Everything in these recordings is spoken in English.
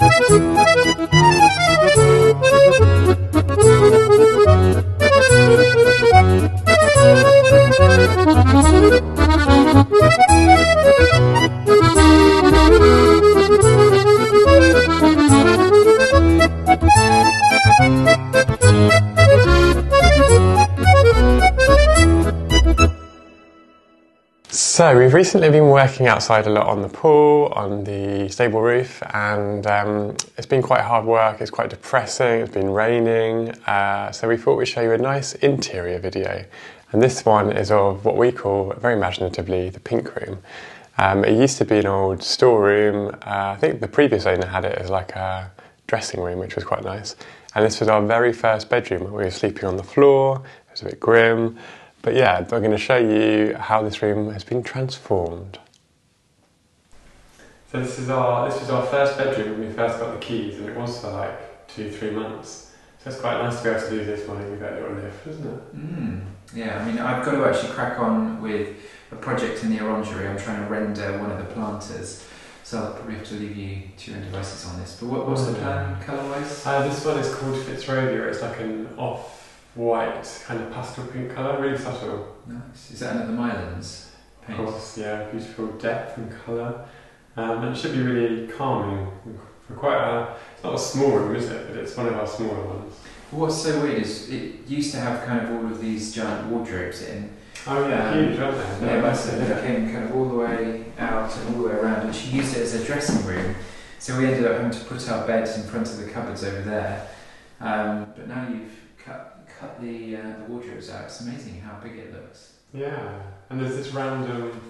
Thank you. So, we've recently been working outside a lot on the pool, on the stable roof, and um, it's been quite hard work. It's quite depressing. It's been raining. Uh, so, we thought we'd show you a nice interior video. And this one is of what we call, very imaginatively, the pink room. Um, it used to be an old storeroom. Uh, I think the previous owner had it as like a dressing room, which was quite nice. And this was our very first bedroom. We were sleeping on the floor. It was a bit grim. But yeah, I'm going to show you how this room has been transformed. So this is our this was our first bedroom when we first got the keys, and it was for like two three months. So it's quite nice to be able to do this while you get a little lift, isn't it? Mm, yeah, I mean, I've got to actually crack on with a project in the orangery. I'm trying to render one of the planters. So I'll probably have to leave you to your own devices on this. But what, what's the plan colour-wise? Uh, this one is called Fitzrovia. It's like an off white, kind of pastel pink colour, really subtle. Nice. Is that another Mylands paint? Of course, yeah, beautiful depth and colour. Um, and it should be really calming for quite a. It's not a small room, is it? But it's one of our smaller ones. What's so weird is it used to have kind of all of these giant wardrobes in. Oh yeah, um, huge, aren't they? Yeah, massive. It came kind of all the way out and all the way around, and she used it as a dressing room. So we ended up having to put our beds in front of the cupboards over there. Um, but now you've cut cut the uh, the wardrobes out, it's amazing how big it looks. Yeah, and there's this random.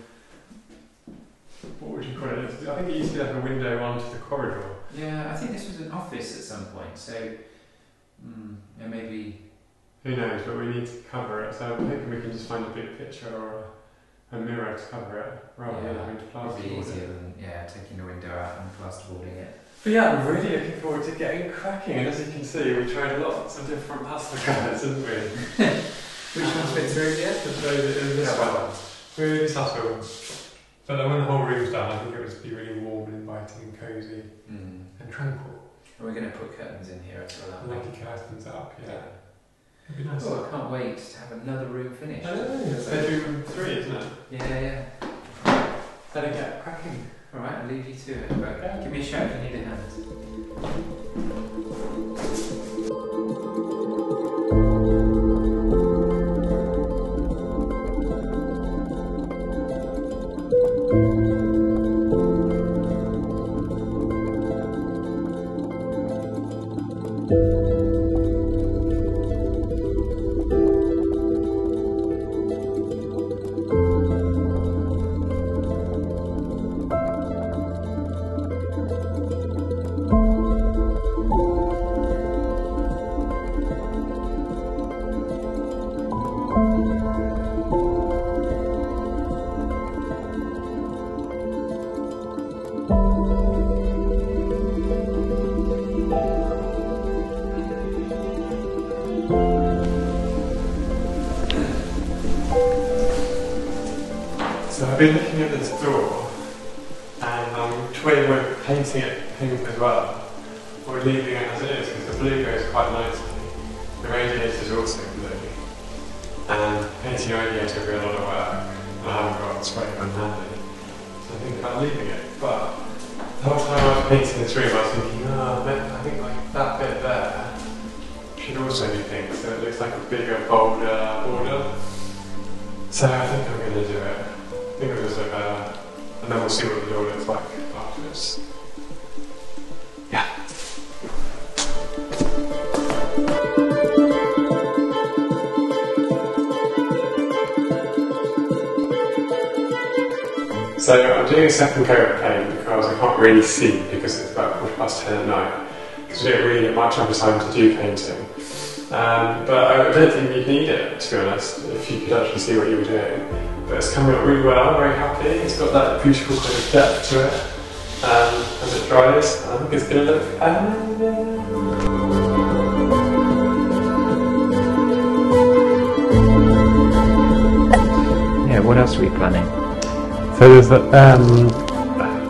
What would you call it? I think it used to be like a window onto the corridor. Yeah, I think this was an office at some point. So, mm, yeah, maybe. Who knows? But we need to cover it. So I'm hoping we can just find a big picture or a, a mirror to cover it rather yeah, than having to plasterboard it. easier than yeah taking the window out and plasterboarding it. But yeah, I'm really looking forward to getting cracking. And as you can see, we tried lots of different pastel colours, didn't we? Which one's been through yet? The this yeah, one. Really subtle. But then when the whole room's done, I think it would be really warm and inviting and cosy mm. and tranquil. And we're going to put curtains in here as well. Lucky curtains up, yeah. yeah. It'd be nice. Oh, I can't wait to have another room finished. I know, it's bedroom three, isn't it? Yeah, yeah. Better get cracking. Alright, I'll leave you to it. But give me a shout if you need a hand. I've been looking at this door and um, I'm toying with painting it pink as well, or leaving it as it is because the blue goes quite nicely. The radiator is also blue, and painting the radiator will be a lot of work, and I haven't got spray gun handy, so I think about leaving it. But the whole time I was painting this room, I was thinking, oh, I think like that bit there should also be pink, so it looks like a bigger, bolder border. So I think I'm going to do it think it was like, uh, and then we'll see what the door looks like afterwards. Yeah. So I'm doing a second coat of paint because I can't really see because it's about quarter past ten at night. Because we don't really get much other time to do painting. Um, but I don't think you'd need it, to be honest, if you could actually see what you were doing. But it's coming up really well, very happy. It's got that beautiful kind of depth to it. Um, as it dries, I think it's going to look amazing. Yeah, what else are we planning? So there's that, um,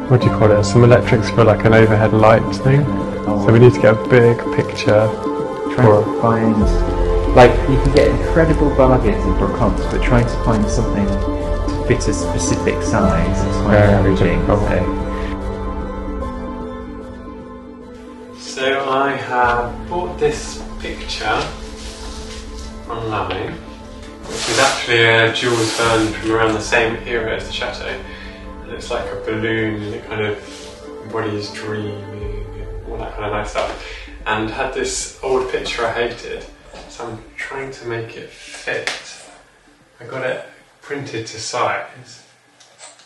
what do you call it? Some electrics for like an overhead light thing. So we need to get a big picture. trying for- to find like you can get incredible bargains in Brocante, but trying to find something to fit a specific size is quite Very challenging. difficult. So, So I have bought this picture online, which is actually a Jules Verne from around the same era as the chateau. And it's like a balloon and it kind of embodies dreaming and all that kind of nice stuff. And had this old picture I hated, so I'm trying to make it fit. I got it printed to size,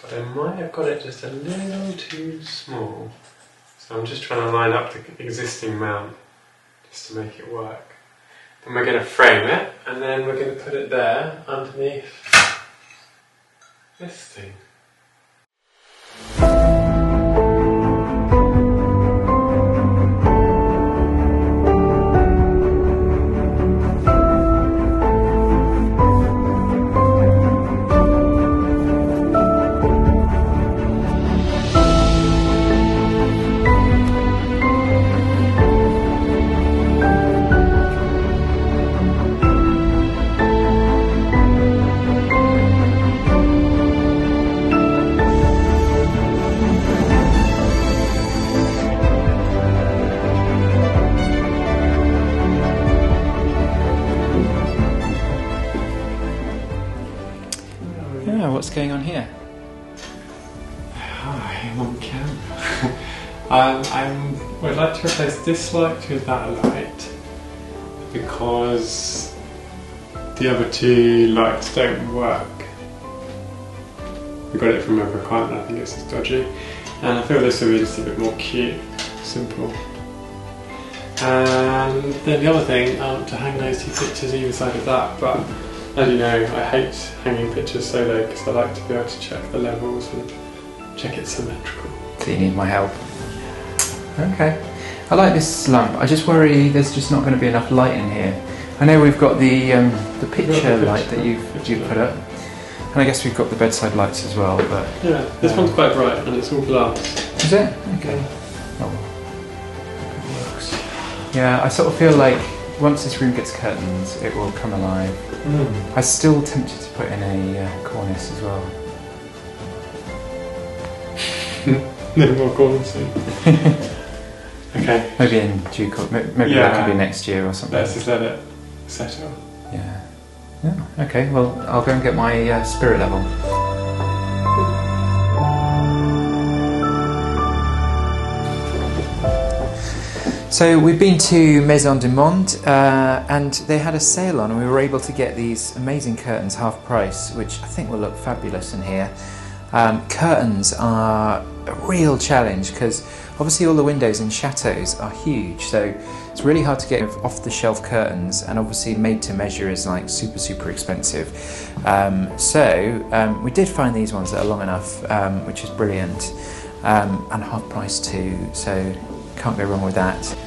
but I might have got it just a little too small. So I'm just trying to line up the existing mount just to make it work. Then we're going to frame it and then we're going to put it there underneath this thing. Going on here? Hi, I'm on camera. um, I'm, I'd like to replace this light with that light because the other two lights don't work. We got it from a requirement, I think it's just dodgy. And I feel this will be just a bit more cute, simple. And then the other thing, I want to hang those two pictures either side of that, but as you know, I hate hanging pictures solo because I like to be able to check the levels and check it's symmetrical. So you need my help. Okay. I like this lamp. I just worry there's just not going to be enough light in here. I know we've got the um, the picture the light that you've you put up, and I guess we've got the bedside lights as well. But Yeah, this one's quite bright and it's all glass. is it? Okay. Oh. Yeah, I sort of feel like once this room gets curtains, it will come alive. I'm still tempted to put in a uh, cornice as well. No more soon. okay, Maybe in due course. Maybe that could be next year or something. let's just let it settle. Yeah. Yeah. Okay. Well, I'll go and get my uh, spirit level. So we've been to Maison du Monde, uh, and they had a sale on, and we were able to get these amazing curtains half price, which I think will look fabulous in here. Um, curtains are a real challenge because obviously all the windows in chateaus are huge, so it's really hard to get off the shelf curtains, and obviously made to measure is like super, super expensive. Um, so um, we did find these ones that are long enough, um, which is brilliant, um, and half price too, so can't go wrong with that.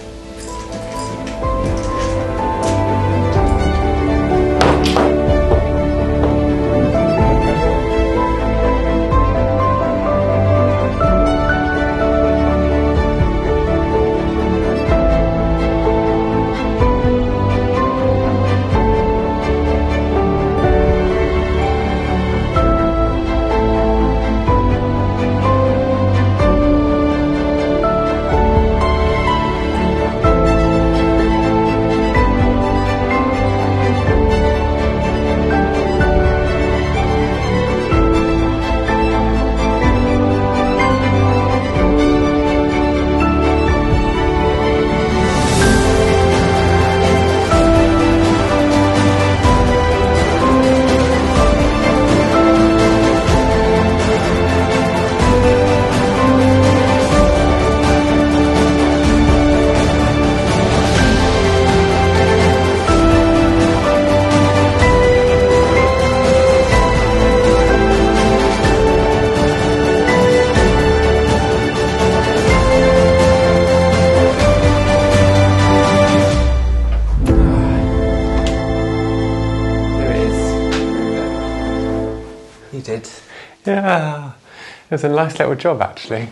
Was a nice little job actually.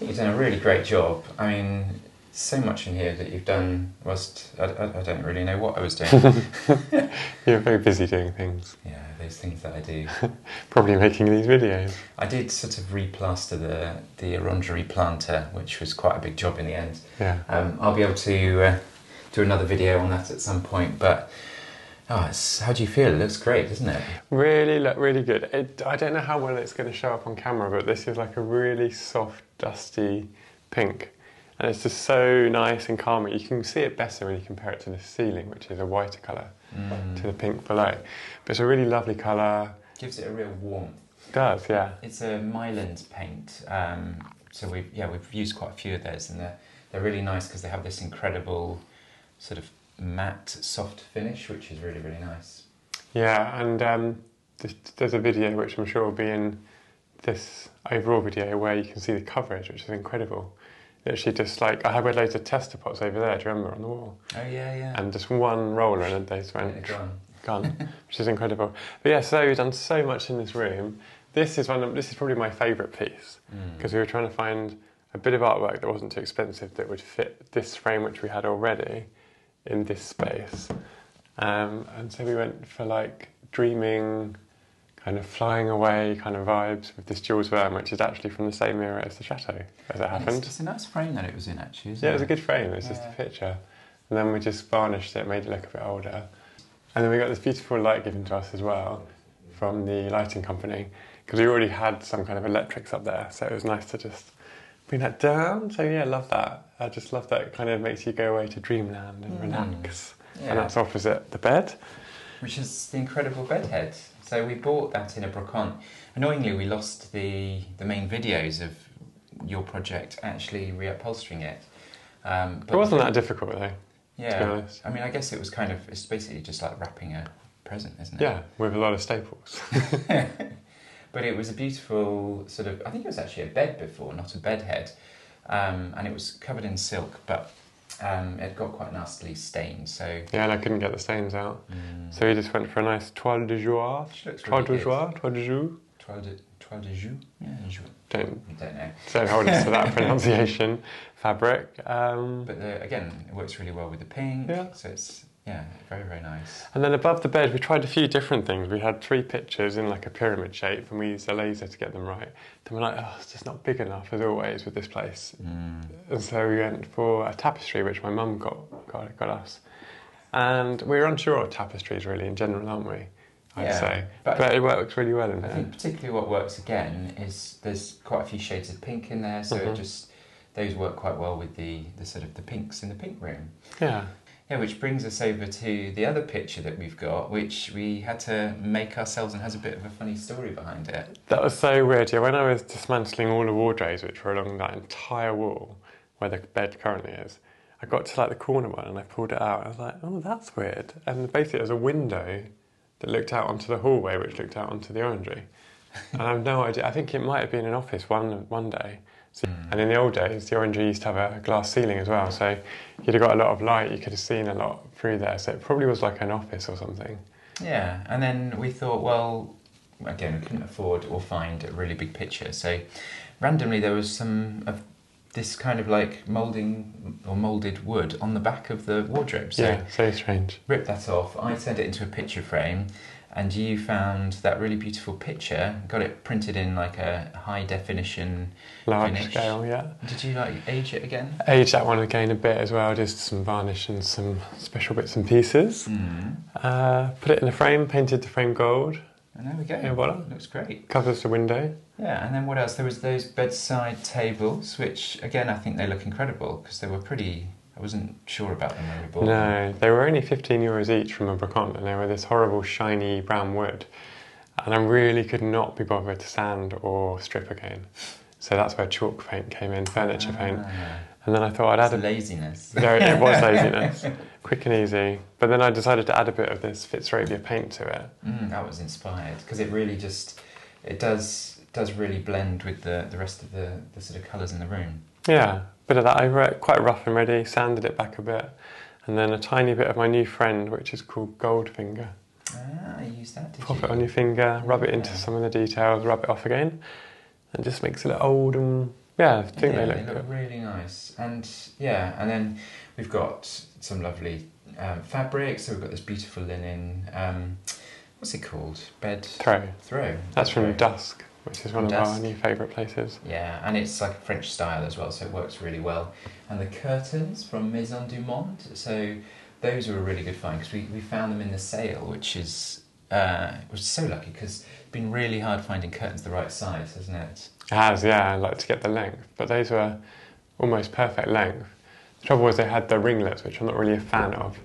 you've done a really great job. I mean, so much in here that you've done whilst I, I, I don't really know what I was doing. You're very busy doing things, yeah, those things that I do. probably making these videos. I did sort of replaster the the orangery planter, which was quite a big job in the end. Yeah. Um, I'll be able to uh, do another video on that at some point. But oh, how do you feel? It looks great, doesn't it? Really look really good. It, I don't know how well it's going to show up on camera, but this is like a really soft, dusty pink. And it's just so nice and calming. You can see it better when you compare it to the ceiling, which is a whiter colour, to the pink below. But it's a really lovely colour. Gives it a real warmth. It does, yeah. It's a Myland paint. Um, so we've yeah we've used quite a few of those, and they're they're really nice because they have this incredible sort of matte soft finish, which is really really nice. Yeah, and um, there's, a video which I'm sure will be in this overall video where you can see the coverage, which is incredible. Literally, just like I had loads of tester pots over there. Do you remember on the wall? Oh yeah yeah. And just one roller, and they just Yeah, went gone. gone, which is incredible. But yeah, so we've done so much in this room. This is one. Of, this is probably my favourite piece Mm. because we were trying to find a bit of artwork that wasn't too expensive that would fit this frame which we had already in this space. Um, and so we went for like dreaming, kind of flying away kind of vibes with this Jules Verne, which is actually from the same era as the chateau, as it happened. It's, it's a nice frame that it was in actually. Isn't Yeah, it was a good frame. It was just a picture, and then we just varnished it, made it look a bit older, and then we got this beautiful light given to us as well from the lighting company because we already had some kind of electrics up there, so it was nice to just bring that down. So yeah, I love that. I just love that. It kind of makes you go away to dreamland and Mm. relax, Yeah. and that's opposite the bed. which is the incredible bedhead. So we bought that in a brocante. Annoyingly, we lost the the main videos of your project actually reupholstering it. Um, It wasn't that difficult though, Yeah. I mean, I guess it was kind of it's basically just like wrapping a present, isn't it? Yeah, with a lot of staples. but it was a beautiful sort of. I think it was actually a bed before, not a bed head, um, and it was covered in silk, but um, it got quite nastily stained. So. yeah, and I couldn't get the stains out, Mm. so we just went for a nice toile de joie. Toile really de joie, toile de joie. Toile de, toile de joue? Yeah, joue. Don't don't know. Don't hold us to that pronunciation. Fabric. Um, But the, again, it works really well with the pink. Yeah. So it's, yeah, very, very nice. and then above the bed, we tried a few different things. We had three pictures in like a pyramid shape, and we used a laser to get them right. Then we're like, oh, it's just not big enough as always with this place. Mm. And so we went for a tapestry, which my mum got, got got us. And we were unsure of tapestries really in general, aren't we? I'd Yeah, say, but- but, it works really well in I there. think particularly what works again is there's quite a few shades of pink in there, so it Mhm. just those work quite well with the, the sort of the pinks in the pink room. Yeah, Yeah, which brings us over to the other picture that we've got, which we had to make ourselves and has a bit of a funny story behind it. that was so weird. Yeah, when I was dismantling all the wardrobes, which were along that entire wall where the bed currently is, I got to like the corner one and I pulled it out. I was like, oh, that's weird. And basically, it was a window that looked out onto the hallway, which looked out onto the orangery. and I have no idea. I think it might have been an office one one day. So, and in the old days, the orangery used to have a glass ceiling as well, so you'd have got a lot of light. You could have seen a lot through there. So it probably was like an office or something. Yeah, and then we thought, well, again, we couldn't afford or find a really big picture, so randomly there was some of this kind of like moulding or moulded wood on the back of the wardrobe. So yeah, so strange. ripped that off. I turned it into a picture frame, and you found that really beautiful picture. Got it printed in like a high definition. Large Finish. scale, yeah. Did you like age it again? Age that one again a bit as well, just some varnish and some special bits and pieces. Mm. Uh, put it in a frame, painted the frame gold, And there we go. Yeah, voila. Looks great. covers the window. Yeah, and then what else? There was those bedside tables, which again I think they look incredible because they were pretty. I wasn't sure about them when we bought them. No, they were only 15 euros each from a brocante and they were this horrible shiny brown wood. And I really could not be bothered to sand or strip again. So that's where chalk paint came in, furniture paint. Ah, And then I thought I'd add a laziness. There, it was laziness, quick and easy. But then I decided to add a bit of this Fitzrovia paint to it. Mm, that was inspired because it really just it does does really blend with the, the rest of the, the sort of colours in the room. Yeah, bit of that over it, quite rough and ready, sanded it back a bit. And then a tiny bit of my new friend, which is called Goldfinger. Ah, I used that. Did Pop you? it on your finger, rub it into Yeah. some of the details, rub it off again. And just makes it look old and Yeah, I think yeah, they look good. really nice. And yeah, and then we've got some lovely um, fabric. So we've got this beautiful linen. Um, what's it called? Bed Throw. throw. That's from Throw. Dusk, which is one of our new favourite places. Yeah, and it's like a French style as well, so it works really well. And the curtains from Maison du Monde, so those were a really good find because we, we found them in the sale, which is uh, was so lucky because it's been really hard finding curtains the right size, hasn't it? It has, yeah, I like to get the length, but those were almost perfect length. The trouble was they had the ringlets, which I'm not really a fan of,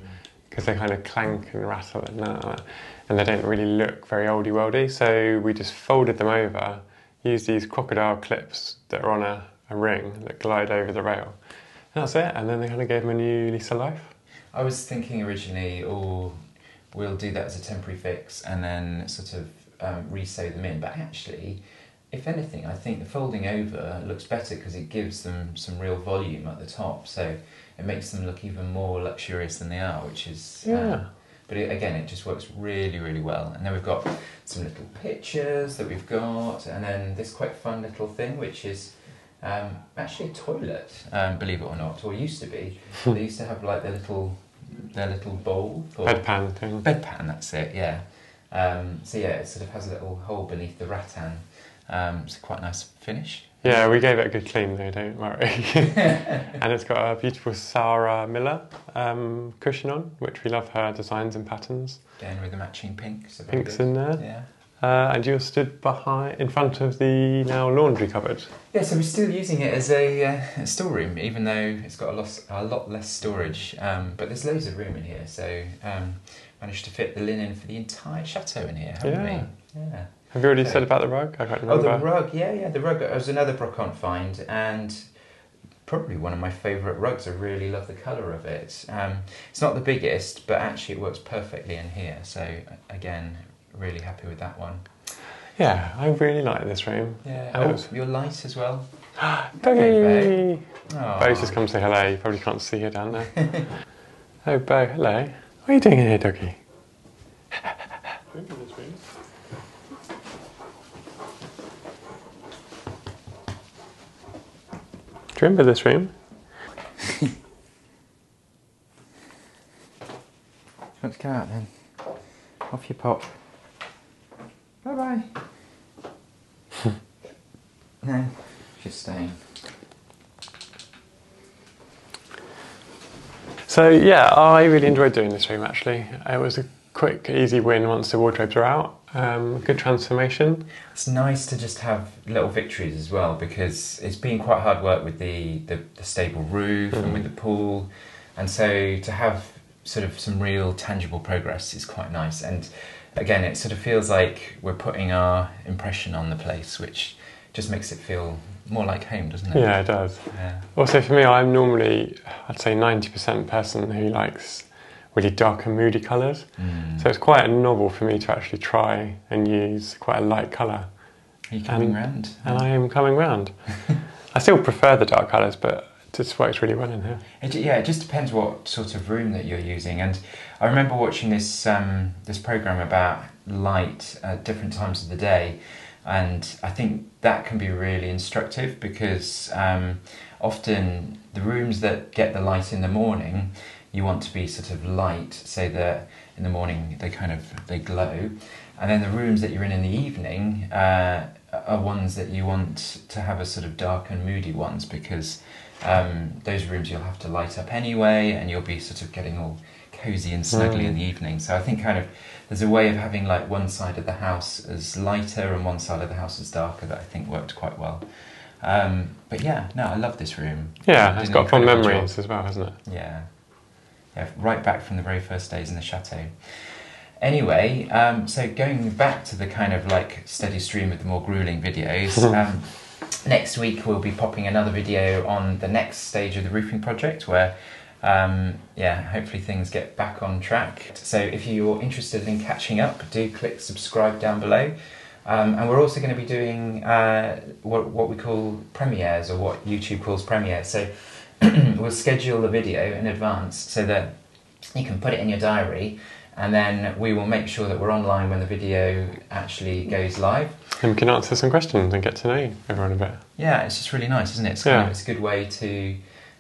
because they kind of clank and rattle and that, and they don't really look very oldie worldy. So we just folded them over, used these crocodile clips that are on a, a ring that glide over the rail. And that's it, and then they kind of gave them a new lease of life. I was thinking originally, oh, we'll do that as a temporary fix and then sort of um, re-sew them in. But actually, if anything, I think the folding over looks better because it gives them some real volume at the top. So it makes them look even more luxurious than they are, which is Yeah. um, but it, again, it just works really, really well. And then we've got some little pictures that we've got, and then this quite fun little thing, which is um, actually a toilet, um, believe it or not, or used to be. they used to have like their little, their little bowl for Bedpan thing. bedpan. That's it, yeah. Um, so yeah, it sort of has a little hole beneath the rattan. Um, it's quite a nice finish. Yeah, we gave it a good clean though, don't worry. and it's got a beautiful Sarah Miller um, cushion on, which we love her designs and patterns. Again with the matching pinks. So Pinks in there. Yeah. Uh, and you're stood behind, in front of the now laundry cupboard. Yeah, so we're still using it as a, uh, storeroom, even though it's got a lot, a lot less storage. Um, but there's loads of room in here, so um, managed to fit the linen for the entire chateau in here, haven't Yeah. we? Yeah. Have you already Okay. said about the rug? I can't Oh, the rug, yeah, yeah, the rug It was another brocante find, and probably one of my favourite rugs. I really love the colour of it. Um, it's not the biggest, but actually it works perfectly in here. So again, really happy with that one. Yeah, I really like this room. Yeah. Oh, was- your light as well. Doggy! Oh. Bo's just come to say hello. You probably can't see her down there. oh, Bo, hello. What are you doing in here, doggy? Do you remember this room? Let's go out then. Off you pop. Bye bye. no, she's staying. So yeah, I really enjoyed doing this room actually. It was a quick, easy win once the wardrobes are out. Um, good transformation. It's nice to just have little victories as well because it's been quite hard work with the, the, the stable roof and with the pool. And so to have sort of some real tangible progress is quite nice. And again, it sort of feels like we're putting our impression on the place, which just makes it feel more like home, doesn't it? Yeah, it does. Yeah. Also, for me, I'm normally, I'd say, 90% person who likes really dark and moody colours. Mm. So it's quite a novel for me to actually try and use quite a light colour. Are you coming and- round? And I am coming round. I still prefer the dark colours, but it just works really well in here. It, yeah, it just depends what sort of room that you're using. And I remember watching this um, this program about light at different times of the day, and I think that can be really instructive because um, often the rooms that get the light in the morning, you want to be sort of light, so that in the morning they kind of they glow, and then the rooms that you're in in the evening uh, are ones that you want to have a sort of dark and moody ones because um, those rooms you'll have to light up anyway, and you'll be sort of getting all cozy and snuggly in the evening. So I think kind of there's a way of having like one side of the house as lighter and one side of the house as darker that I think worked quite well. Um, but yeah, no, I love this room. Yeah, it's got fond incredible job. memories as well, hasn't it? Yeah. Yeah, right back from the very first days in the chateau. Anyway, um, so going back to the kind of like steady stream of the more grueling videos, um, next week we'll be popping another video on the next stage of the roofing project where, um, yeah, hopefully things get back on track. So if you're interested in catching up, do click subscribe down below. Um, and we're also going to be doing uh, what, what we call premieres or what YouTube calls premieres. So we'll schedule the video in advance so that you can put it in your diary and then we will make sure that we're online when the video actually goes live. And we can answer some questions and get to know everyone a bit. Yeah, it's just really nice, isn't it? It's, kind Yeah. of, it's a good way to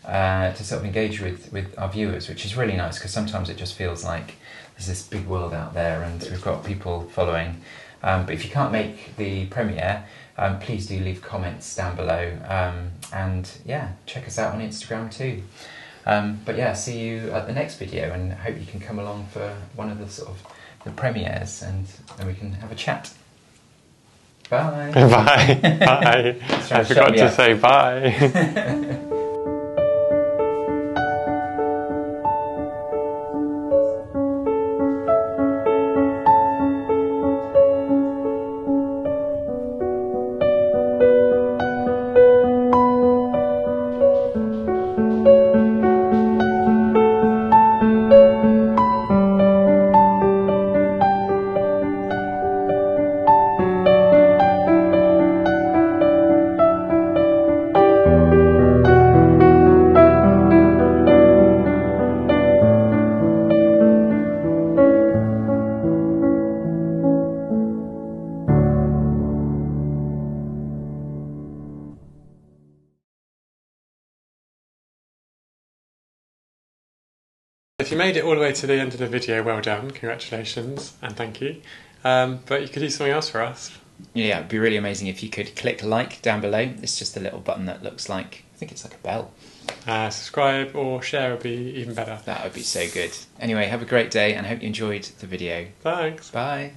uh, to sort of engage with, with our viewers, which is really nice because sometimes it just feels like there's this big world out there and we've got people following. Um, but if you can't make the premiere, um, please do leave comments down below. Um, and yeah, check us out on Instagram too. Um, but yeah, see you at the next video and hope you can come along for one of the sort of the premieres and then we can have a chat. Bye. bye. bye. I forgot to up. say bye. you made it all the way to the end of the video, well done, congratulations, and thank you. Um, but you could do something else for us. Yeah, it'd be really amazing if you could click like down below. It's just a little button that looks like, I think it's like a bell. Uh, subscribe or share would be even better. That would be so good. Anyway, have a great day and I hope you enjoyed the video. Thanks. Bye.